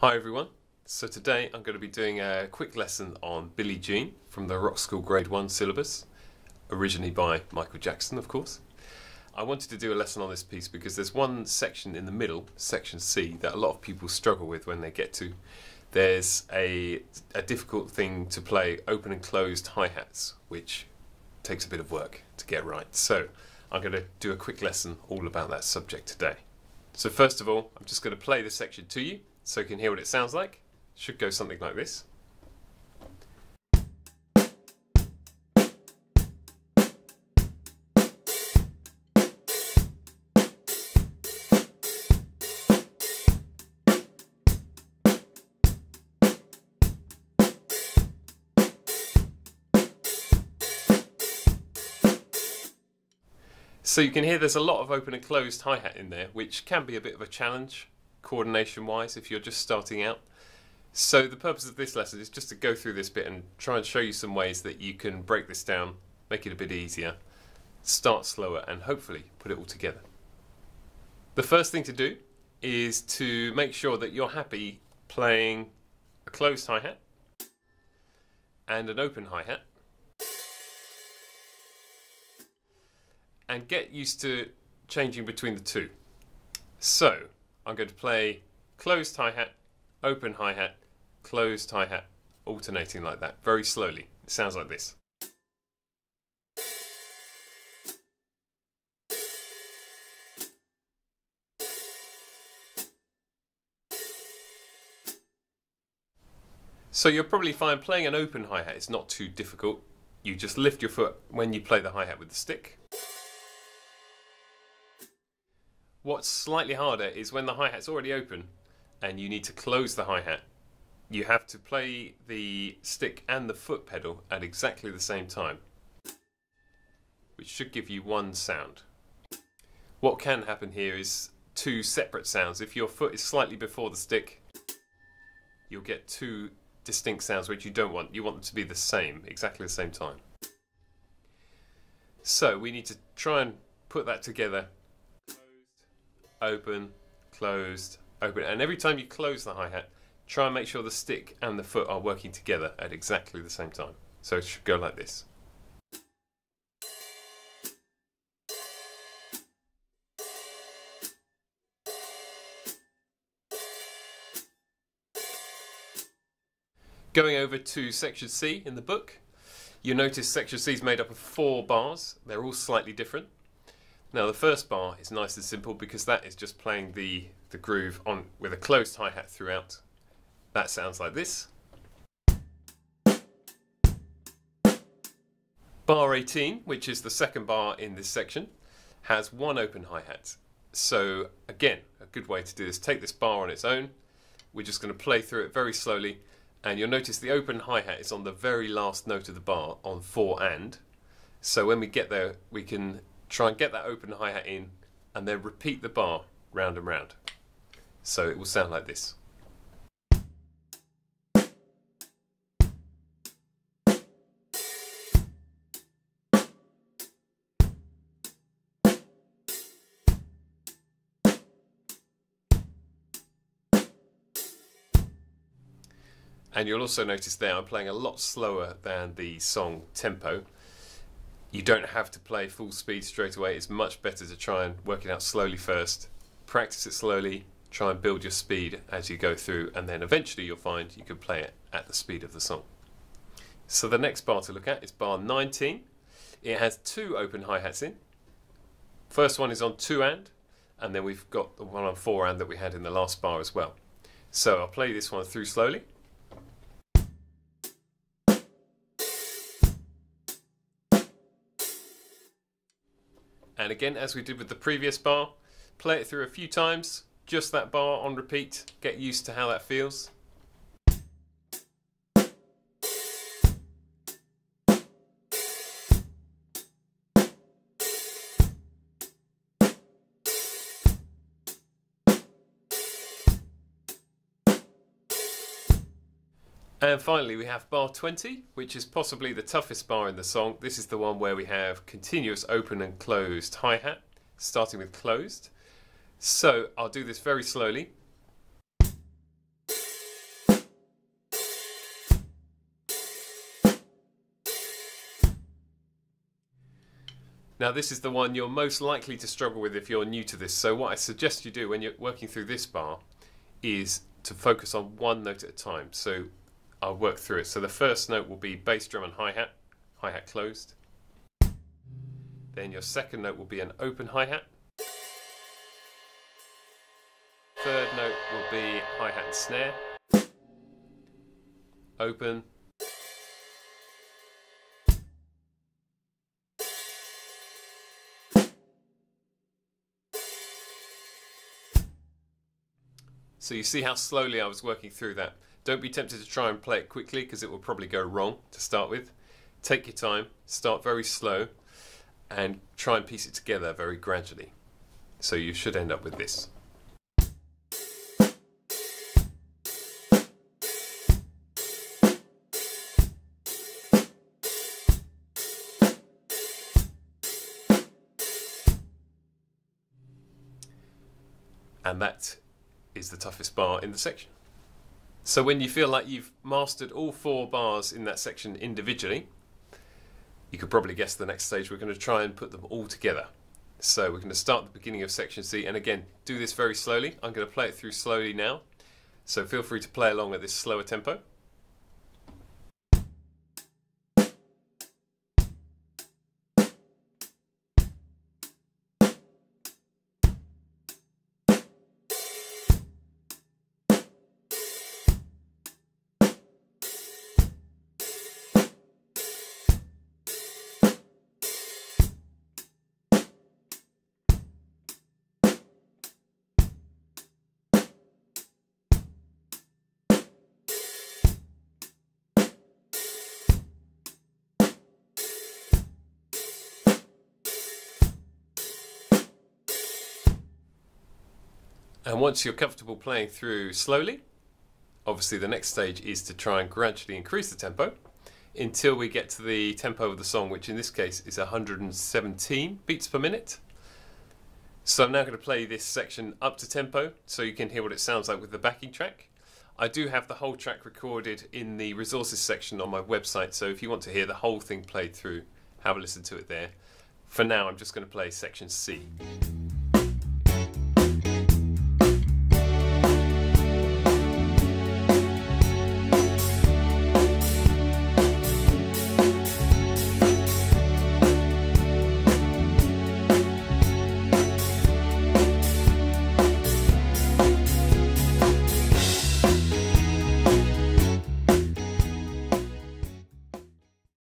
Hi everyone. So today I'm going to be doing a quick lesson on Billie Jean from the Rockschool Grade 1 syllabus, originally by Michael Jackson of course. I wanted to do a lesson on this piece because there's one section in the middle, section C, that a lot of people struggle with when they get to. There's a, a difficult thing to play open and closed hi-hats, which takes a bit of work to get right. So I'm going to do a quick lesson all about that subject today. So first of all, I'm just going to play this section to you so you can hear what it sounds like. Should go something like this. So you can hear there's a lot of open and closed hi-hat in there, which can be a bit of a challenge coordination-wise if you're just starting out. So the purpose of this lesson is just to go through this bit and try and show you some ways that you can break this down, make it a bit easier, start slower and hopefully put it all together. The first thing to do is to make sure that you're happy playing a closed hi-hat and an open hi-hat and get used to changing between the two. So, I'm going to play closed hi-hat, open hi-hat, closed hi-hat, alternating like that, very slowly. It sounds like this. So you'll probably find playing an open hi-hat is not too difficult. You just lift your foot when you play the hi-hat with the stick. What's slightly harder is when the hi-hat's already open and you need to close the hi-hat. You have to play the stick and the foot pedal at exactly the same time, which should give you one sound. What can happen here is two separate sounds. If your foot is slightly before the stick, you'll get two distinct sounds which you don't want. You want them to be the same, exactly the same time. So we need to try and put that together open, closed, open. And every time you close the hi-hat, try and make sure the stick and the foot are working together at exactly the same time. So it should go like this. Going over to section C in the book, you notice section C is made up of four bars. They're all slightly different. Now the first bar is nice and simple because that is just playing the, the groove on with a closed hi-hat throughout. That sounds like this. Bar 18, which is the second bar in this section, has one open hi-hat. So again, a good way to do this, take this bar on its own, we're just going to play through it very slowly and you'll notice the open hi-hat is on the very last note of the bar on 4 and. So when we get there we can try and get that open hi-hat in and then repeat the bar round and round. So it will sound like this. And you'll also notice there I'm playing a lot slower than the song tempo you don't have to play full speed straight away. It's much better to try and work it out slowly first. Practice it slowly, try and build your speed as you go through, and then eventually you'll find you can play it at the speed of the song. So the next bar to look at is bar 19. It has two open hi-hats in. First one is on two and, and then we've got the one on four and that we had in the last bar as well. So I'll play this one through slowly. And again, as we did with the previous bar, play it through a few times, just that bar on repeat, get used to how that feels. And finally, we have bar 20, which is possibly the toughest bar in the song. This is the one where we have continuous open and closed hi hat, starting with closed. So I'll do this very slowly. Now this is the one you're most likely to struggle with if you're new to this. So what I suggest you do when you're working through this bar is to focus on one note at a time. So I'll work through it. So the first note will be bass drum and hi-hat, hi-hat closed. Then your second note will be an open hi-hat. Third note will be hi-hat and snare. Open. So you see how slowly I was working through that. Don't be tempted to try and play it quickly because it will probably go wrong to start with. Take your time, start very slow, and try and piece it together very gradually. So you should end up with this. And that is the toughest bar in the section. So when you feel like you've mastered all four bars in that section individually, you could probably guess the next stage. We're going to try and put them all together. So we're going to start the beginning of section C, and again, do this very slowly. I'm going to play it through slowly now, so feel free to play along at this slower tempo. And once you're comfortable playing through slowly, obviously the next stage is to try and gradually increase the tempo until we get to the tempo of the song, which in this case is 117 beats per minute. So I'm now going to play this section up to tempo so you can hear what it sounds like with the backing track. I do have the whole track recorded in the resources section on my website, so if you want to hear the whole thing played through, have a listen to it there. For now, I'm just going to play section C.